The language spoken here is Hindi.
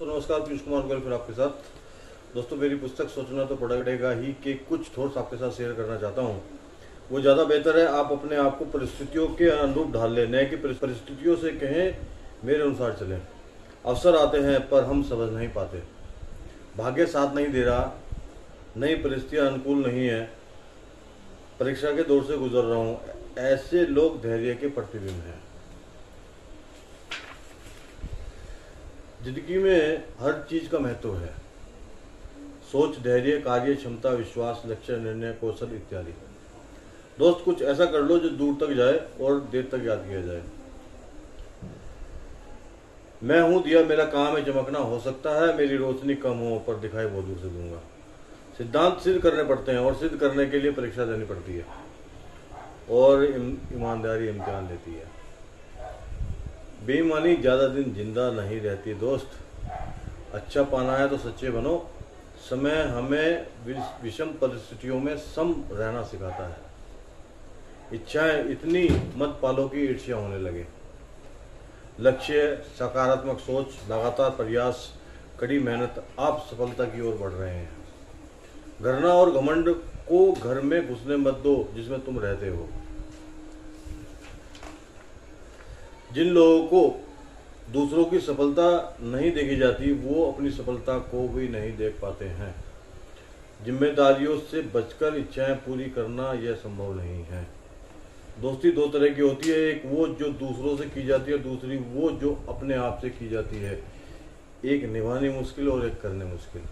तो नमस्कार, पीयूष कुमार गोयल फिर आपके साथ। दोस्तों, मेरी पुस्तक सोचना तो पड़ेगा ही के कुछ थॉट्स आपके साथ शेयर करना चाहता हूँ। वो ज़्यादा बेहतर है, आप अपने आप को परिस्थितियों के अनुरूप ढाल लें, नए की परिस्थितियों से कहें, मेरे अनुसार चलें। अवसर आते हैं, पर हम समझ नहीं पाते। भाग्य साथ नहीं दे रहा, नई परिस्थितियाँ अनुकूल नहीं है। परीक्षा के दौर से गुजर रहा हूँ, ऐसे लोग धैर्य के प्रतिबिंब हैं। ज़िंदगी में हर चीज़ का महत्व है। सोच, धैर्य, कार्य, क्षमता, विश्वास, लक्ष्य, निर्णय, कौशल इत्यादि। दोस्त, कुछ ऐसा कर लो जो दूर तक जाए और देर तक याद किया जाए। मैं हूँ दिया मेरा काम है चमकना, हो सकता है मेरी रोशनी कम हो, पर दिखाई बहुत दूर से दूँगा। सिद्धांत सिद्ध करने पड़ते हैं और सिद्ध करने के लिए परीक्षा देनी पड़ती है। और ईमानदारी इम्तिहान लेती है। बेईमानी ज़्यादा दिन ज़िंदा नहीं रहती दोस्त। अच्छा पाना है तो सच्चे बनो। समय हमें विषम परिस्थितियों में सम रहना सिखाता है। इच्छाएँ इतनी मत पालो की ईर्ष्या होने लगे। लक्ष्य, सकारात्मक सोच, लगातार प्रयास, कड़ी मेहनत, आप सफलता की ओर बढ़ रहे हैं। घरना और घमंड को घर में घुसने मत दो जिसमें तुम रहते हो। जिन लोगों को दूसरों की सफलता नहीं देखी जाती, वो अपनी सफलता को भी नहीं देख पाते हैं। जिम्मेदारियों से बचकर इच्छाएँ पूरी करना यह संभव नहीं है। दोस्ती दो तरह की होती है, एक वो जो दूसरों से की जाती है, दूसरी वो जो अपने आप से की जाती है। एक निभानी मुश्किल और एक करने मुश्किल।